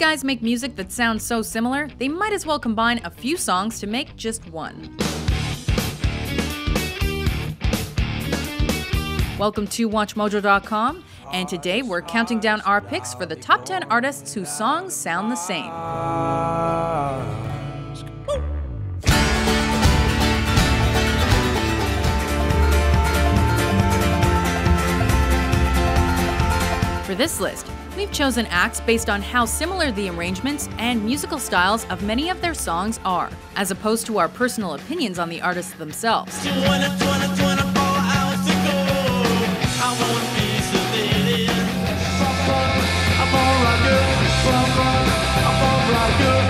guys make music that sounds so similar, they might as well combine a few songs to make just one. Welcome to WatchMojo.com, and today we're counting down our picks for the top 10 artists whose songs sound the same. For this list, we've chosen acts based on how similar the arrangements and musical styles of many of their songs are, as opposed to our personal opinions on the artists themselves.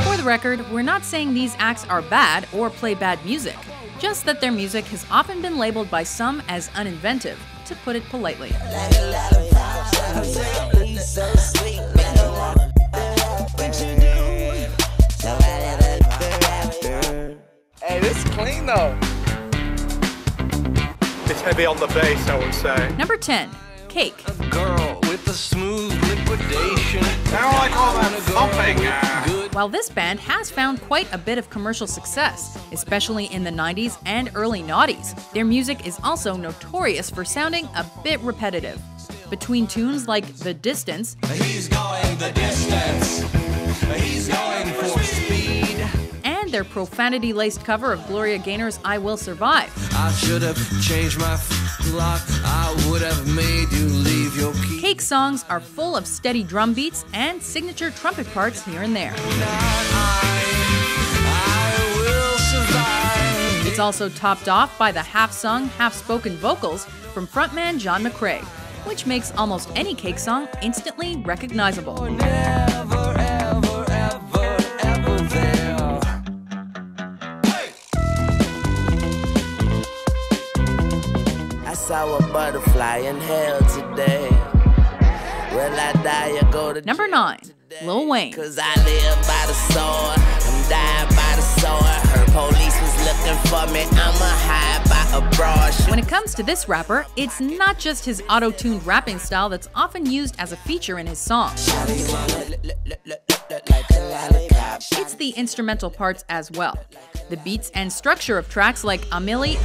For the record, we're not saying these acts are bad or play bad music, just that their music has often been labeled by some as uninventive, to put it politely. Hey, this is clean though. It's heavy on the bass, I would say. Number 10, Cake. girl with the smooth liquidation. I don't like all that thumping. While this band has found quite a bit of commercial success, especially in the 90s and early noughties, their music is also notorious for sounding a bit repetitive. Between tunes like The Distance He's going the distance. He's going for speed. and their profanity laced cover of Gloria Gaynor's I Will Survive, I should have changed my lock. I would have made you leave your key. Cake songs are full of steady drum beats and signature trumpet parts here and there. I, I will survive. It's also topped off by the half sung, half spoken vocals from frontman John McCrea, which makes almost any Cake song instantly recognizable. Oh, never, ever, ever, ever there. I saw a butterfly in hell today. Will I die or go to Number 9, Lil Wayne. Cause I live by the sword. I'm dying by the sword. Her police was looking for me. I'ma hide by a broad. When it comes to this rapper, it's not just his auto tuned rapping style that's often used as a feature in his songs. It's the instrumental parts as well. The beats and structure of tracks like A Milli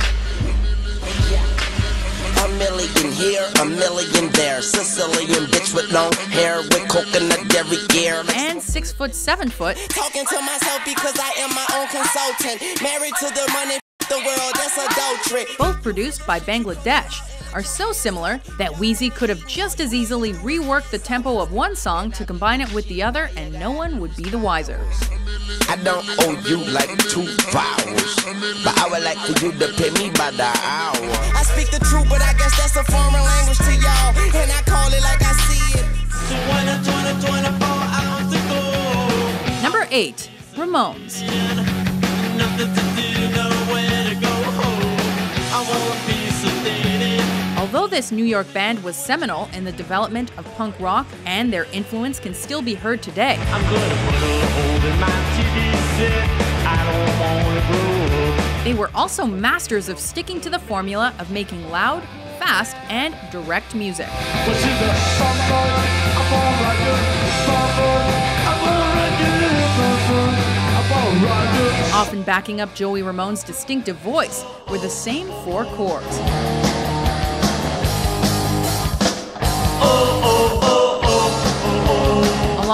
A million here, a million there. Sicilian bitch with long hair with coconut dairy gear. and 6 foot 7 foot Talking to myself because I am my own consultant. Married to the money, the world, that's adultery. both produced by Bangladesh, are so similar that Weezy could have just as easily reworked the tempo of one song to combine it with the other, and no one would be the wiser. I don't owe you like two vowels, but I would like for you to pay me by the hour. I speak the truth, but I guess that's a foreign language to y'all, and I call it like I see it. Number 8, Ramones. Although this New York band was seminal in the development of punk rock and their influence can still be heard today, I'm gonna put a hole in my TV set. I don't wanna grow up. they were also masters of sticking to the formula of making loud, fast, and direct music. Often backing up Joey Ramone's distinctive voice were the same four chords.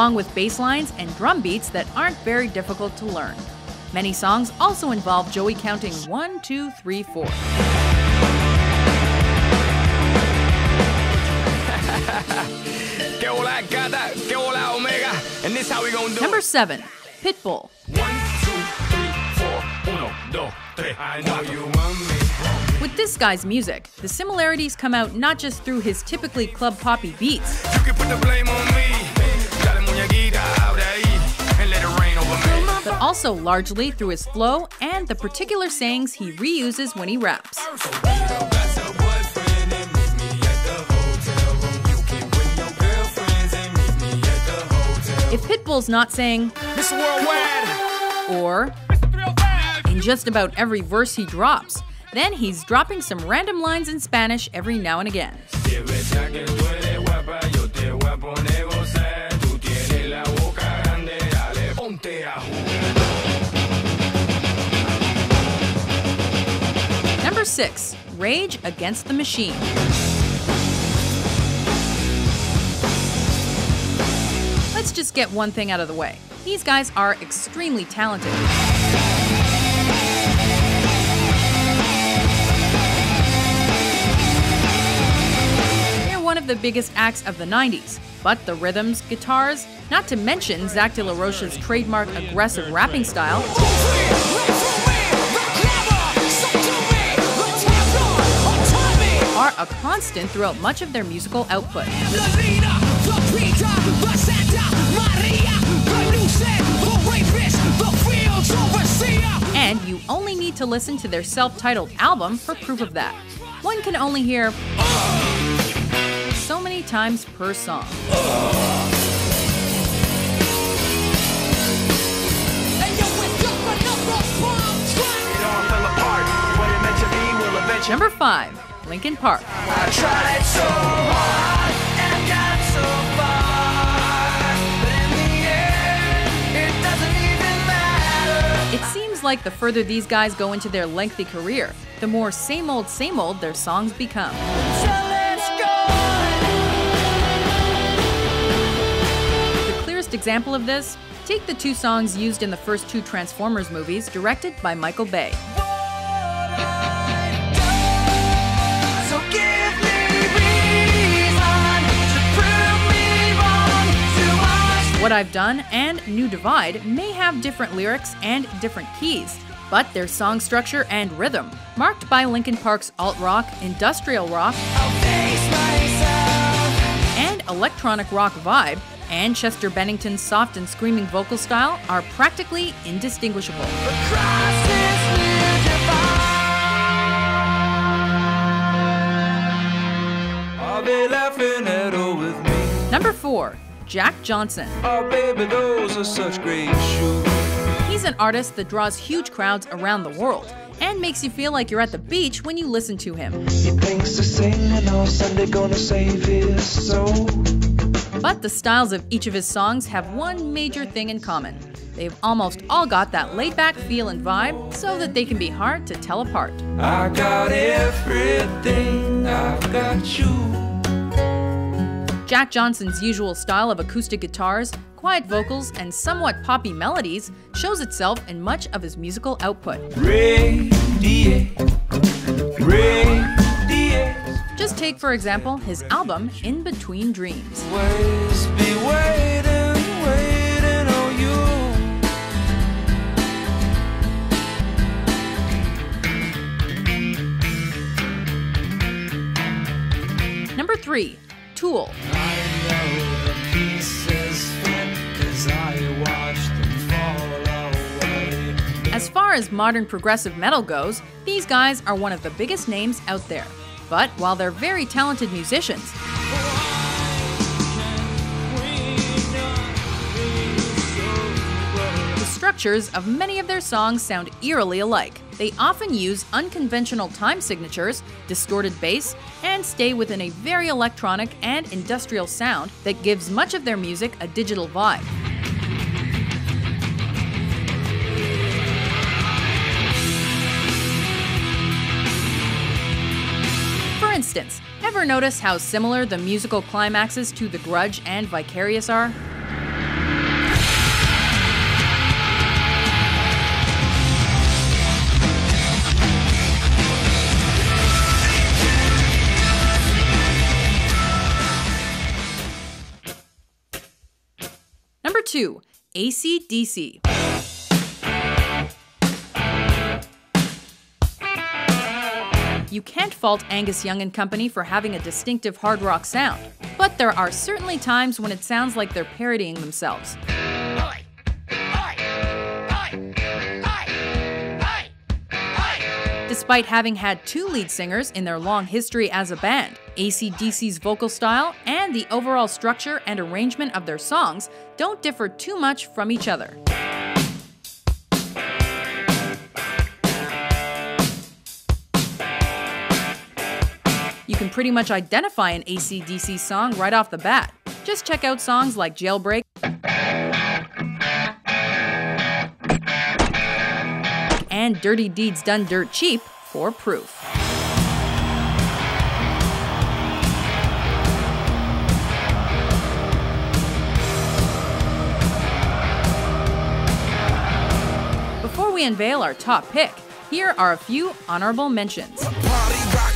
Along with bass lines and drum beats that aren't very difficult to learn. Many songs also involve Joey counting one, two, three, four. Que hola gata, que hola omega. And this how we gonna do Number seven, Pitbull. One, two, three, four. Uno, dos, tres. I know you want me. With this guy's music, the similarities come out not just through his typically club poppy beats, also largely through his flow and the particular sayings he reuses when he raps. That's a boyfriend and meet me at the hotel room. You can bring your girlfriends and meet me at the hotel. If Pitbull's not saying, Mr. Worldwide. or in just about every verse he drops, then he's dropping some random lines in Spanish every now and again. Number 6. Rage Against the Machine. Let's just get one thing out of the way. These guys are extremely talented. They're one of the biggest acts of the 90s, but the rhythms, guitars, not to mention Zack De La Rocha's trademark aggressive rapping style, a constant throughout much of their musical output. And you only need to listen to their self titled album for proof of that. One can only hear so many times per song. It all fell apart. What it meant to be will eventually. Number 5. Linkin Park. It seems like the further these guys go into their lengthy career, the more same old, same old their songs become. The clearest example of this take the two songs used in the first two Transformers movies, directed by Michael Bay. What I've Done and New Divide may have different lyrics and different keys, but their song structure and rhythm, marked by Linkin Park's alt rock, industrial rock, and electronic rock vibe, and Chester Bennington's soft and screaming vocal style are practically indistinguishable. Across this new divide. Are they laughing at all with me? Number 4. Jack Johnson. Oh, baby, those are such great shoes. He's an artist that draws huge crowds around the world and makes you feel like you're at the beach when you listen to him. He thinks to sing and Sunday gonna save his soul. But the styles of each of his songs have one major thing in common. They've almost all got that laid back feel and vibe so that they can be hard to tell apart. I got everything, I've got you. Jack Johnson's usual style of acoustic guitars, quiet vocals, and somewhat poppy melodies shows itself in much of his musical output. Radiate, radiate. Just take, for example, his album In Between Dreams. Always be waiting, waiting on you. Number 3. Tool. Far as modern progressive metal goes, these guys are one of the biggest names out there. But while they're very talented musicians, the structures of many of their songs sound eerily alike. They often use unconventional time signatures, distorted bass, and stay within a very electronic and industrial sound that gives much of their music a digital vibe. Instance, ever notice how similar the musical climaxes to The Grudge and Vicarious are? Number 2. ACDC. You can't fault Angus Young and Company for having a distinctive hard rock sound, but there are certainly times when it sounds like they're parodying themselves. Despite having had two lead singers in their long history as a band, ACDC's vocal style and the overall structure and arrangement of their songs don't differ too much from each other. Pretty much identify an ACDC song right off the bat. Just check out songs like Jailbreak and Dirty Deeds Done Dirt Cheap for proof. Before we unveil our top pick, here are a few honorable mentions.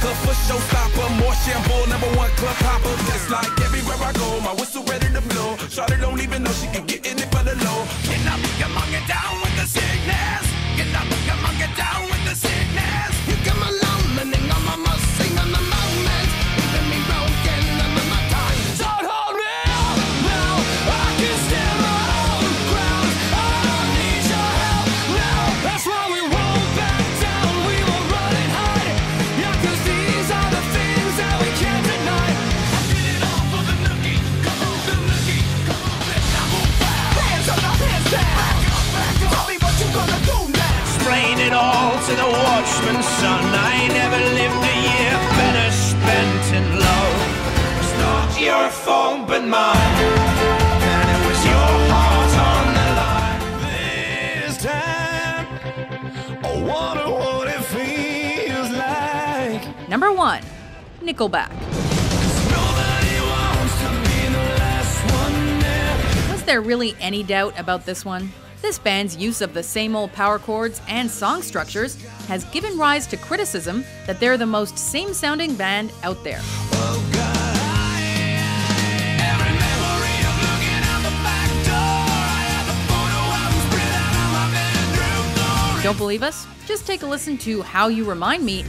Rocker for showstopper, more shampoo, number one club hopper. Just like everywhere I go, my whistle ready to blow. Shawty don't even know she can get in it for the low. Get up, come on, get down with the sickness. Get up, come on, get down with the sickness. You got my there. Was there really any doubt about this one? This band's use of the same old power chords and song structures has given rise to criticism that they're the most same sounding band out there. Don't believe us? Just take a listen to How You Remind Me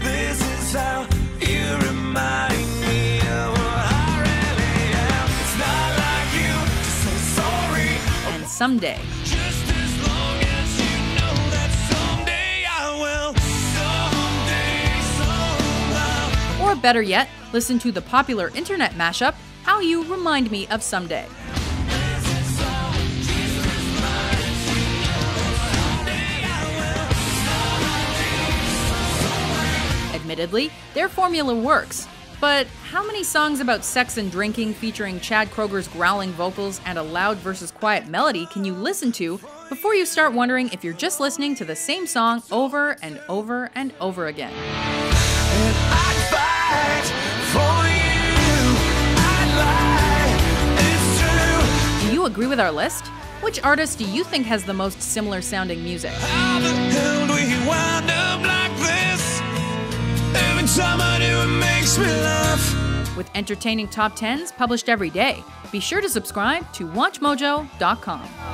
This is how you remind me of what I really am. It's not like you to say sorry. and Someday. Just as long as you know that someday I will. Someday, somehow. Or better yet, listen to the popular internet mashup How You Remind Me of Someday. Admittedly, their formula works. But how many songs about sex and drinking featuring Chad Kroeger's growling vocals and a loud versus quiet melody can you listen to before you start wondering if you're just listening to the same song over and over and over again? I'd fight for you. I'd lie. It's true. Do you agree with our list? Which artist do you think has the most similar sounding music? With entertaining top 10s published every day, be sure to subscribe to WatchMojo.com.